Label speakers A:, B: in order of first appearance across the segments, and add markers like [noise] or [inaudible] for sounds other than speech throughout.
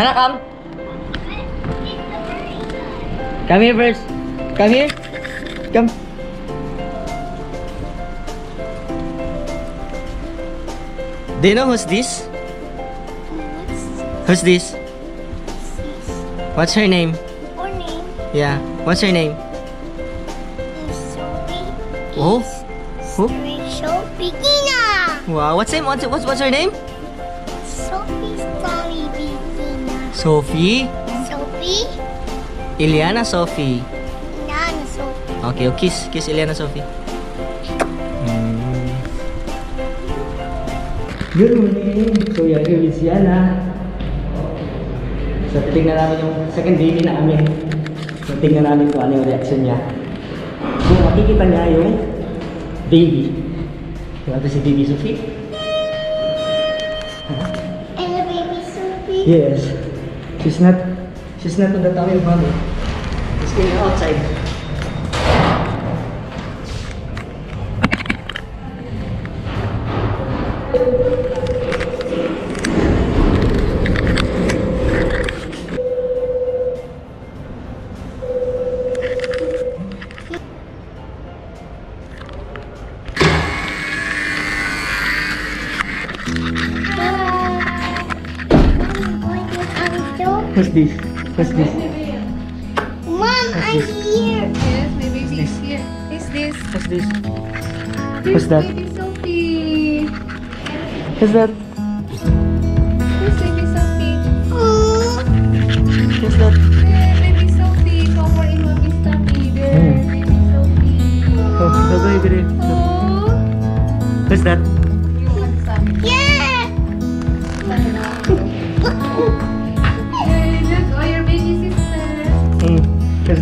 A: Nana, come. Come here first. Come here. Come. Do you know who's this? Who's this? What's her name?
B: Or name
A: Yeah. What's her name?
B: Sophie.
A: Oh. Who?
B: Rachel.
A: Wow. What's name? What's what's, what's her name? Sophie.
B: Sophie.
A: Iliana Sophie.
B: Nan Sophie.
A: Okay, oh, kiss. Kiss Iliana Sophie. Mm. Good morning. So, yan yung si Yana. So, titignan namin yung second baby namin. So, tignan namin kung ano yung reaction niya. So, makikita niya yung baby. So, ito si baby Sophie.
B: The baby Sophie.
A: Yes. She's not, she's not on the of mommy. She's still outside. Who's this? Who's this?
B: Mom, I'm here.
C: Yes, my baby is here. Is this?
A: Who's this?
C: This
A: Who's that?
C: baby Sophie.
A: Who's that?
C: This baby Sophie.
B: Oh,
A: Who's that?
C: There, baby Sophie. Come on in mommy's tummy. There,
A: Hmm.
C: baby Sophie.
A: Oh, the baby.
C: Oh.
A: Who's that?
C: You want some?
B: yeah.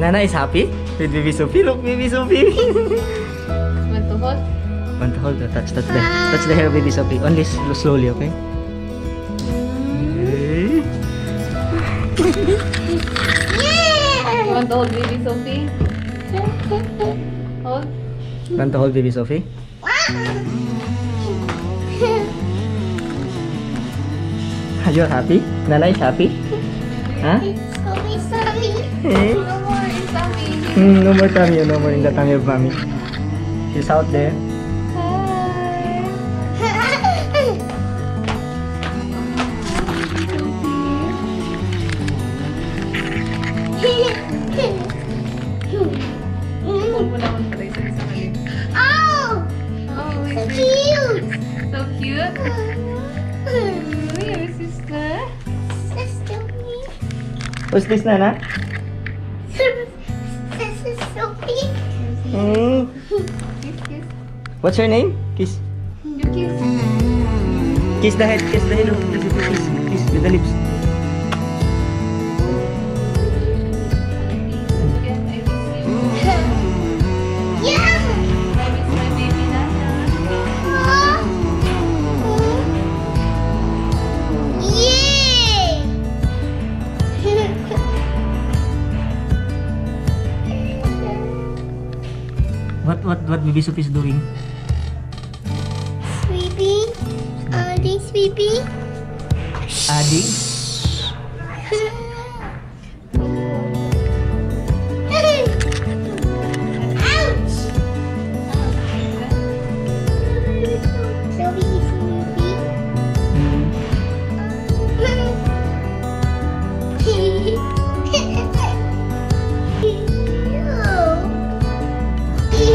A: Nana
B: is
A: happy with baby Sophie. Look, baby Sophie. [laughs]
C: Want to hold?
A: Want to hold the touch, touch the, touch the hair baby Sophie. Only sl- slowly, okay? [laughs] Hey.
B: Yeah.
C: Want to hold baby Sophie? Hold.
A: Want to hold baby Sophie? [laughs] You're happy? Nana is happy? Huh?
B: Sophie's tummy.
A: Hey.
C: No more.
A: Hmm, no more in the tummy of mommy. She's out there.
B: Oh,
C: Oh,
B: so cute.
C: so cute. Your sister.
B: Sophie.
A: Who's this, Nana?
C: Kiss, kiss.
A: What's her name? Kiss.
C: You kiss.
A: Kiss the head, kiss the head. Kiss, kiss, kiss, kiss with the lips. What, what, what baby Sophie is doing?
B: Sweepy, Adi Sweepy.
A: Adding?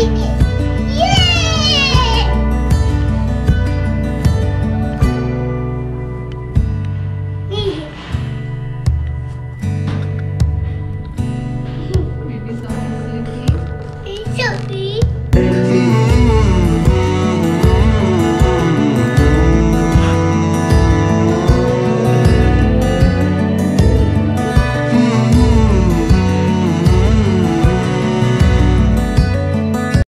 A: Thank you.